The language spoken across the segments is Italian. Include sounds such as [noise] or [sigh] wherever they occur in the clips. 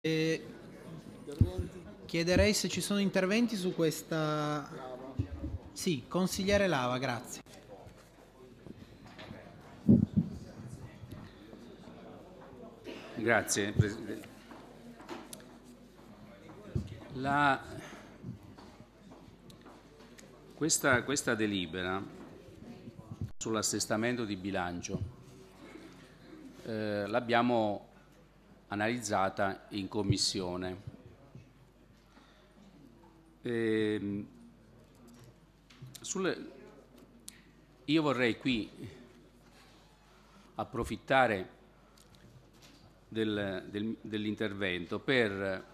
Eh, chiederei se ci sono interventi su questa... Sì, consigliere Lava, grazie. Grazie Presidente. La, questa, questa delibera sull'assestamento di bilancio eh, l'abbiamo analizzata in commissione. Eh, sulle, io vorrei qui approfittare del, del, dell'intervento per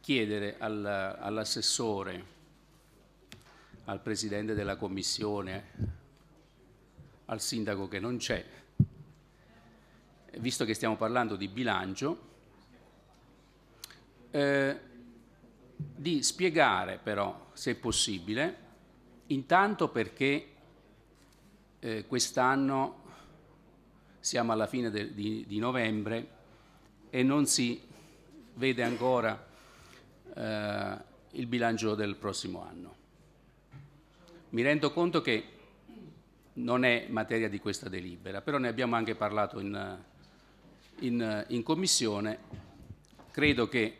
chiedere al, all'assessore, al Presidente della Commissione, al Sindaco che non c'è, visto che stiamo parlando di bilancio, eh, di spiegare però, se possibile, intanto perché eh, quest'anno siamo alla fine de, di, di, novembre e non si vede ancora eh, il bilancio del prossimo anno. Mi rendo conto che non è materia di questa delibera, però ne abbiamo anche parlato in, in, in commissione. Credo che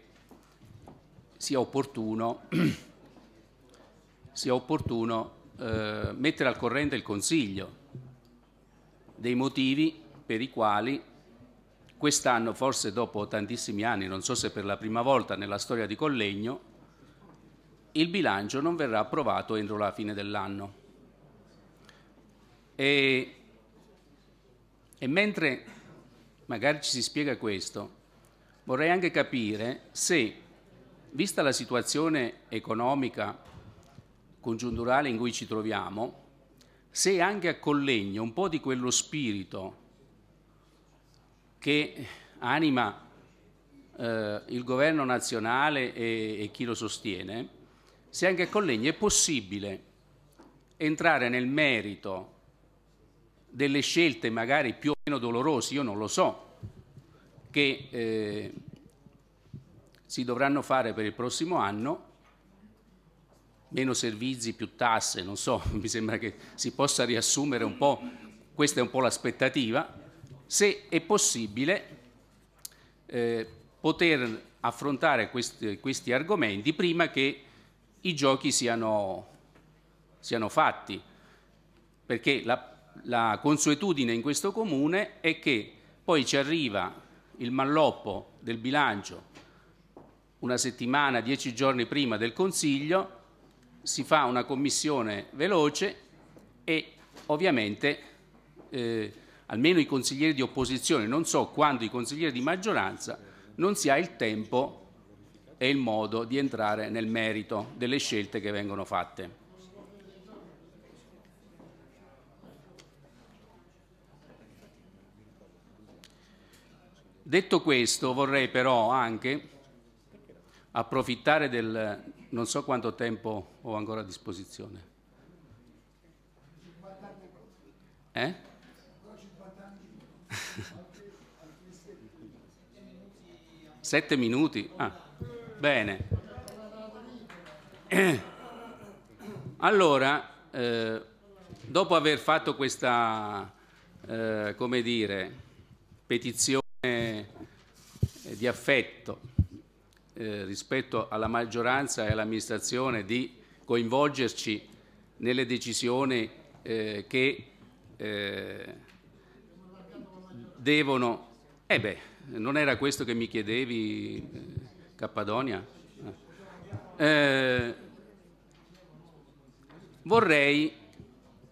sia opportuno, [clears throat] sia opportuno eh, mettere al corrente il Consiglio dei motivi per i quali quest'anno, forse dopo tantissimi anni, non so se per la prima volta nella storia di Collegno, il bilancio non verrà approvato entro la fine dell'anno. E, e mentre magari ci si spiega questo, vorrei anche capire se, vista la situazione economica congiunturale in cui ci troviamo, se anche a Collegno un po' di quello spirito che anima eh, il governo nazionale e, e, chi lo sostiene, se anche con Legni è possibile entrare nel merito delle scelte magari più o meno dolorose, io non lo so, che eh, si dovranno fare per il prossimo anno, meno servizi, più tasse, non so, [laughs] mi sembra che si possa riassumere un po', questa è un po' l'aspettativa, se è possibile eh, poter affrontare questi, questi, argomenti prima che i giochi siano, siano fatti, perché la, la consuetudine in questo comune è che poi ci arriva il malloppo del bilancio una settimana, dieci giorni prima del Consiglio, si fa una commissione veloce e ovviamente eh, almeno i consiglieri di opposizione, non so quando i consiglieri di maggioranza, non si ha il tempo e il modo di entrare nel merito delle scelte che vengono fatte. Detto questo vorrei però anche approfittare del... non so quanto tempo ho ancora a disposizione. Eh? [laughs] Sette minuti? Ah, bene. [clears throat] Allora, eh, dopo aver fatto questa, eh, come dire, petizione di affetto eh, rispetto alla maggioranza e all'amministrazione di coinvolgerci nelle decisioni eh, che eh, devono... Eh beh, non era questo che mi chiedevi, eh, Cappadonia? Eh, vorrei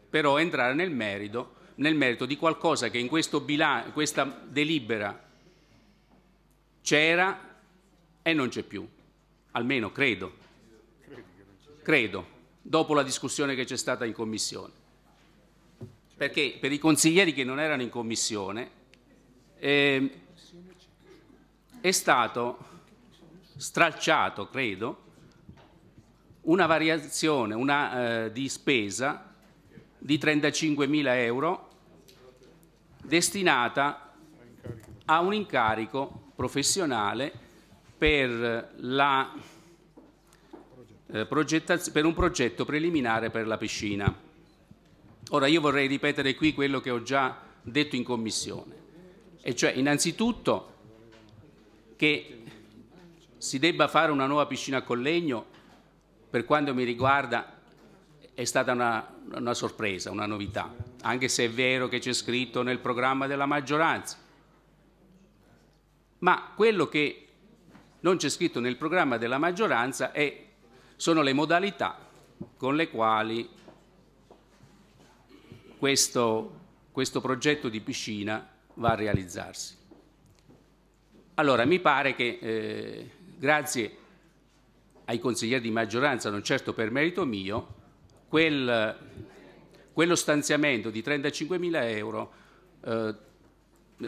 però entrare nel merito, nel merito di qualcosa che in questa delibera c'era e non c'è più, almeno credo, credo, dopo la discussione che c'è stata in Commissione. Perché per i consiglieri che non erano in Commissione eh, è stato stralciato, credo, una variazione una, eh, di spesa di 35.000 euro destinata a un incarico professionale per, la, eh, per un progetto preliminare per la piscina. Ora io vorrei ripetere qui quello che ho già detto in Commissione, e cioè innanzitutto che si debba fare una nuova piscina a Collegno, per quanto mi riguarda, è stata una, una sorpresa, una novità, anche se è vero che c'è scritto nel programma della maggioranza. Ma quello che non c'è scritto nel programma della maggioranza è, sono le modalità con le quali questo, questo progetto di piscina va a realizzarsi. Allora, mi pare che eh, grazie ai consiglieri di maggioranza, non certo per merito mio, quel, quello stanziamento di 35 mila euro eh,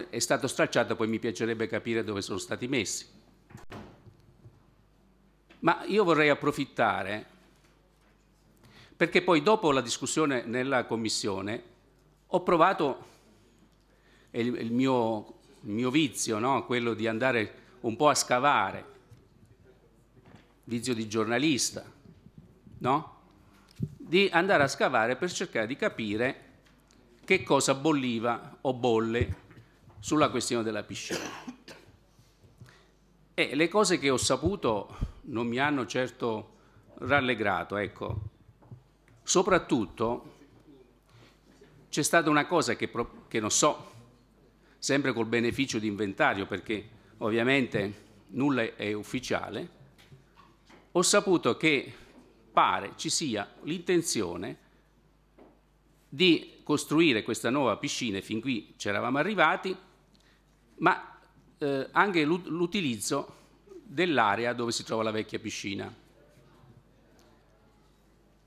è stato stracciato, poi mi piacerebbe capire dove sono stati messi. Ma io vorrei approfittare, perché poi dopo la discussione nella Commissione ho provato, il, il mio il mio vizio, no? quello di andare un po' a scavare, vizio di giornalista, no? Di andare a scavare per cercare di capire che cosa bolliva o bolle sulla questione della piscina. E le cose che ho saputo non mi hanno certo rallegrato, ecco. Soprattutto c'è stata una cosa che, che non so sempre col beneficio di inventario, perché ovviamente nulla è ufficiale, ho saputo che pare ci sia l'intenzione di costruire questa nuova piscina, fin qui ci eravamo arrivati, ma eh, anche l'utilizzo dell'area dove si trova la vecchia piscina.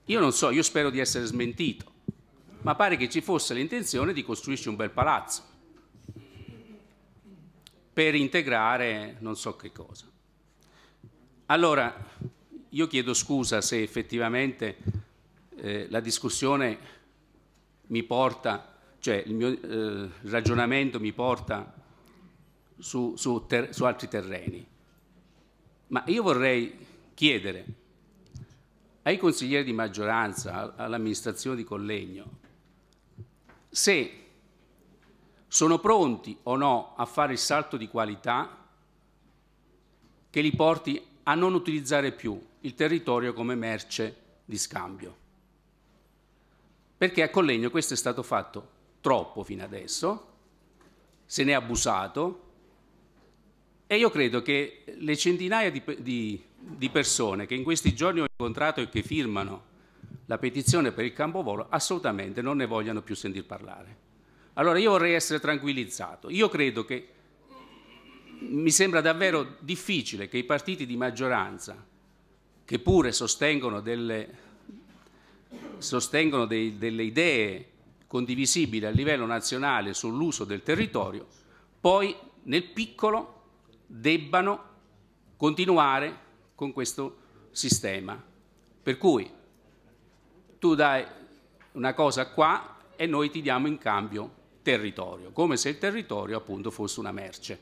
Io non so, io spero di essere smentito, ma pare che ci fosse l'intenzione di costruirci un bel palazzo per integrare non so che cosa. Allora, io chiedo scusa se effettivamente eh, la discussione mi porta, cioè il mio eh, ragionamento mi porta su, su, ter, su altri terreni, ma io vorrei chiedere ai consiglieri di maggioranza, all'amministrazione di Collegno, se sono pronti o no a fare il salto di qualità che li porti a non utilizzare più il territorio come merce di scambio. Perché a Collegno questo è stato fatto troppo fino adesso, se ne è abusato e io credo che le centinaia di, di, di persone che in questi giorni ho incontrato e che firmano la petizione per il Campovolo assolutamente non ne vogliano più sentir parlare. Allora io vorrei essere tranquillizzato. Io credo che mi sembra davvero difficile che i partiti di maggioranza, che pure sostengono delle, sostengono dei, delle idee condivisibili a livello nazionale sull'uso del territorio, poi nel piccolo debbano continuare con questo sistema. Per cui tu dai una cosa qua e noi ti diamo in cambio territorio, come se il territorio appunto fosse una merce.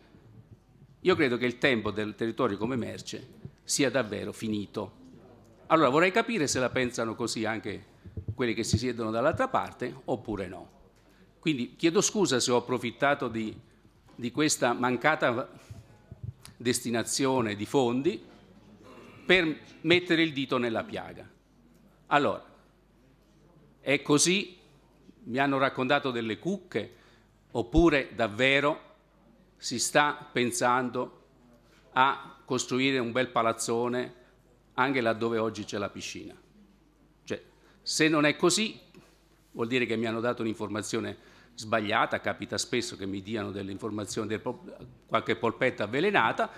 Io credo che il tempo del territorio come merce sia davvero finito. Allora vorrei capire se la pensano così anche quelli che si siedono dall'altra parte oppure no. Quindi chiedo scusa se ho approfittato di, di questa mancata destinazione di fondi per mettere il dito nella piaga. Allora, è così mi hanno raccontato delle cucche, oppure davvero si sta pensando a costruire un bel palazzone anche laddove oggi c'è la piscina. Cioè, se non è così, vuol dire che mi hanno dato un'informazione sbagliata, capita spesso che mi diano delle informazioni, qualche polpetta avvelenata,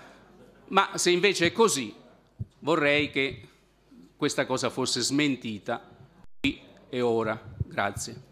ma se invece è così, vorrei che questa cosa fosse smentita qui e ora. Grazie.